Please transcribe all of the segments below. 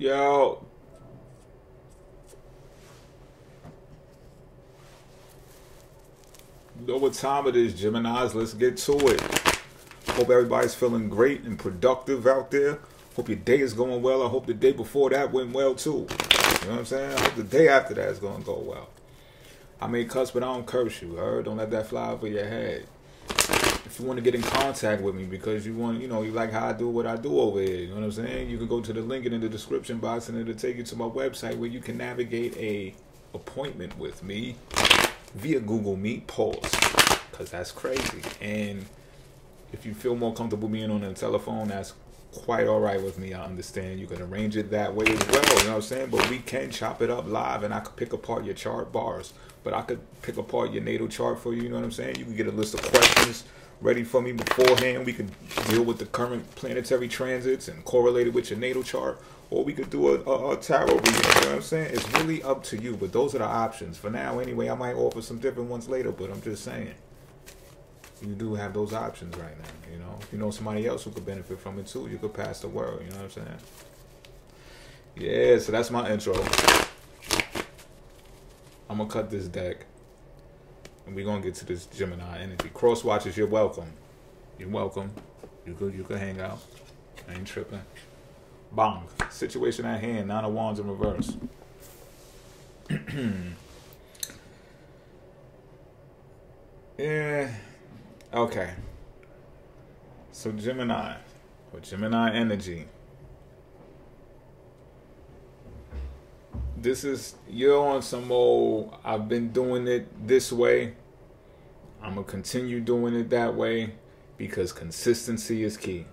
Yo. You know what time it is, Geminis. Let's get to it. Hope everybody's feeling great and productive out there. Hope your day is going well. I hope the day before that went well too. You know what I'm saying? I hope the day after that is going to go well. I may cuss, but I don't curse you. Heard? Don't let that fly over your head. If you want to get in contact with me because you want, you know, you like how I do what I do over here. You know what I'm saying? You can go to the link in the description box and it'll take you to my website where you can navigate a appointment with me via Google Meet. Pause, because that's crazy. And if you feel more comfortable being on the telephone, that's quite all right with me. I understand you can arrange it that way as well. You know what I'm saying? But we can chop it up live, and I could pick apart your chart bars. But I could pick apart your natal chart for you. You know what I'm saying? You can get a list of questions ready for me beforehand. We could deal with the current planetary transits and correlate it with your natal chart. Or we could do a, a, a tarot reading. You know what I'm saying? It's really up to you. But those are the options. For now, anyway, I might offer some different ones later. But I'm just saying you do have those options right now. You know, if you know somebody else who could benefit from it too, you could pass the word. You know what I'm saying? Yeah, so that's my intro. I'm gonna cut this deck, and we're gonna get to this Gemini energy. Cross watches, you're welcome. You're welcome. You could you could hang out. I ain't tripping. Bong. Situation at hand. Nine of Wands in reverse. yeah. Okay. So Gemini, or Gemini energy. This is you're on some old. I've been doing it this way. I'm gonna continue doing it that way because consistency is key.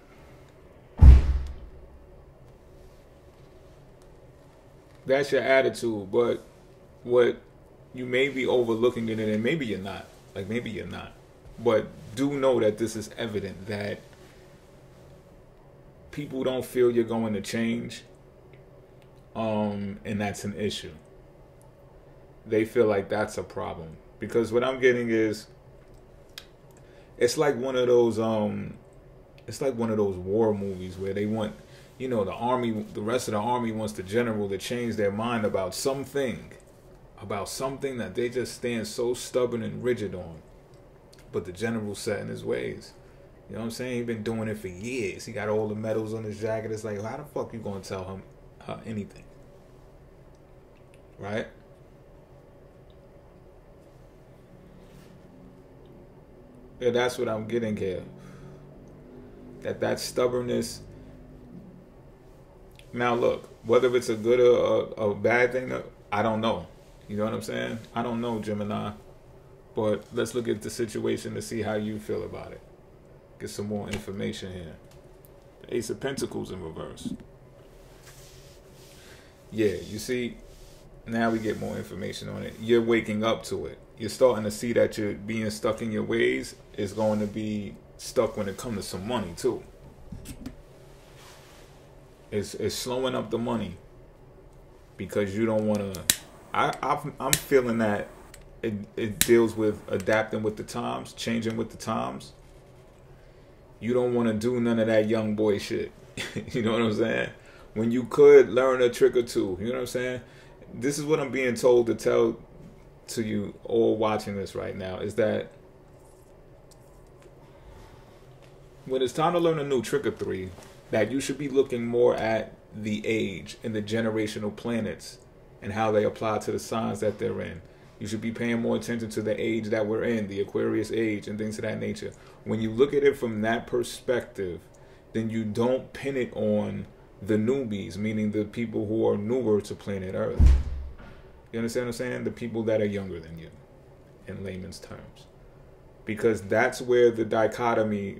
That's your attitude, but what you may be overlooking in it, and maybe you're not. Like maybe you're not but do know that this is evident that people don't feel you're going to change um, and that's an issue they feel like that's a problem because what i'm getting is it's like one of those um it's like one of those war movies where they want you know the army the rest of the army wants the general to change their mind about something about something that they just stand so stubborn and rigid on but the general set in his ways. You know what I'm saying? he's been doing it for years. He got all the medals on his jacket. It's like, how the fuck you gonna tell him uh, anything? Right? Yeah, that's what I'm getting here. That that stubbornness. Now look, whether it's a good or a, a bad thing, uh, I don't know. You know what I'm saying? I don't know, Gemini. But let's look at the situation to see how you feel about it. Get some more information here. The Ace of Pentacles in reverse. Yeah, you see, now we get more information on it. You're waking up to it. You're starting to see that you're being stuck in your ways is going to be stuck when it comes to some money too. It's it's slowing up the money because you don't want to. I i I'm feeling that it, it deals with adapting with the times, changing with the times. You don't want to do none of that young boy shit. you know what I'm saying? When you could learn a trick or two. You know what I'm saying? This is what I'm being told to tell to you all watching this right now is that when it's time to learn a new trick or three, that you should be looking more at the age and the generational planets and how they apply to the signs that they're in. You should be paying more attention to the age that we're in, the Aquarius age, and things of that nature. When you look at it from that perspective, then you don't pin it on the newbies, meaning the people who are newer to planet Earth. You understand what I'm saying? The people that are younger than you, in layman's terms. Because that's where the dichotomy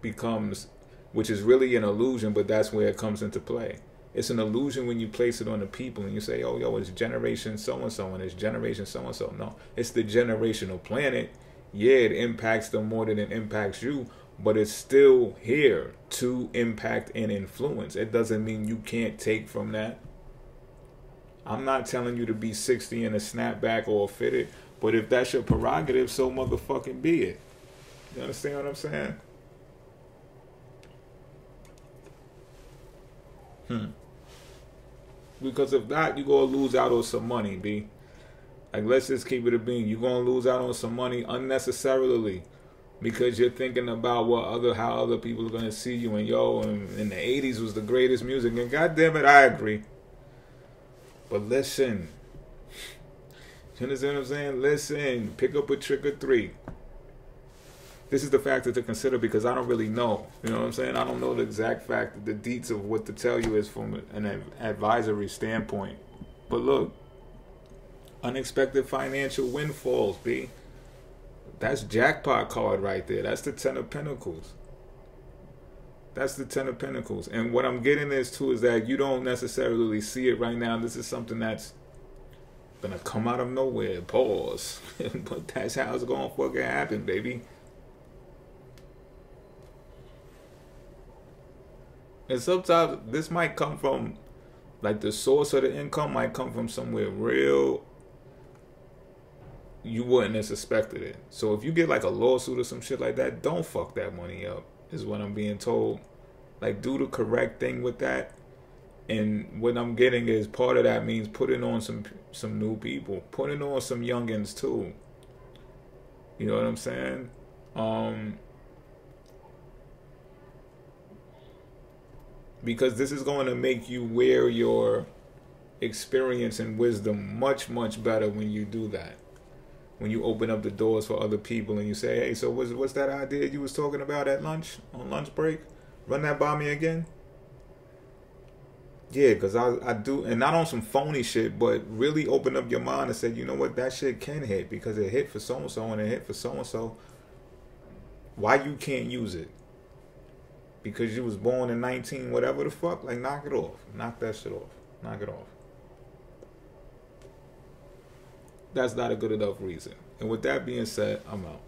becomes, which is really an illusion, but that's where it comes into play it's an illusion when you place it on the people and you say, oh, yo, it's generation so and so and it's generation so and so. No, it's the generational planet. Yeah, it impacts them more than it impacts you, but it's still here to impact and influence. It doesn't mean you can't take from that. I'm not telling you to be 60 in a snapback or a fitted, but if that's your prerogative, so motherfucking be it. You understand what I'm saying? Hmm. Because if not, you're gonna lose out on some money, B. Like let's just keep it a bean. You're gonna lose out on some money unnecessarily because you're thinking about what other how other people are gonna see you and yo and in the eighties was the greatest music and god damn it I agree. But listen. You understand what I'm saying? Listen, pick up a trick or three. This is the factor to consider because I don't really know. You know what I'm saying? I don't know the exact fact, the deets of what to tell you is from an advisory standpoint. But look, unexpected financial windfalls, B. That's jackpot card right there. That's the Ten of Pentacles. That's the Ten of Pentacles. And what I'm getting is too is that you don't necessarily see it right now. This is something that's gonna come out of nowhere. Pause. but that's how it's gonna fucking happen, baby. And sometimes this might come from like the source of the income might come from somewhere real you wouldn't have suspected it. So if you get like a lawsuit or some shit like that, don't fuck that money up. Is what I'm being told. Like do the correct thing with that. And what I'm getting is part of that means putting on some some new people, putting on some youngins too. You know what I'm saying? Um because this is going to make you wear your experience and wisdom much much better when you do that when you open up the doors for other people and you say, "Hey, so what's what's that idea you was talking about at lunch on lunch break? Run that by me again." Yeah, cause I I do, and not on some phony shit, but really open up your mind and say, you know what, that shit can hit because it hit for so and so and it hit for so and so. Why you can't use it? Because you was born in nineteen, whatever the fuck. Like, knock it off. Knock that shit off. Knock it off that's not a good enough reason. And with that being said, I'm out.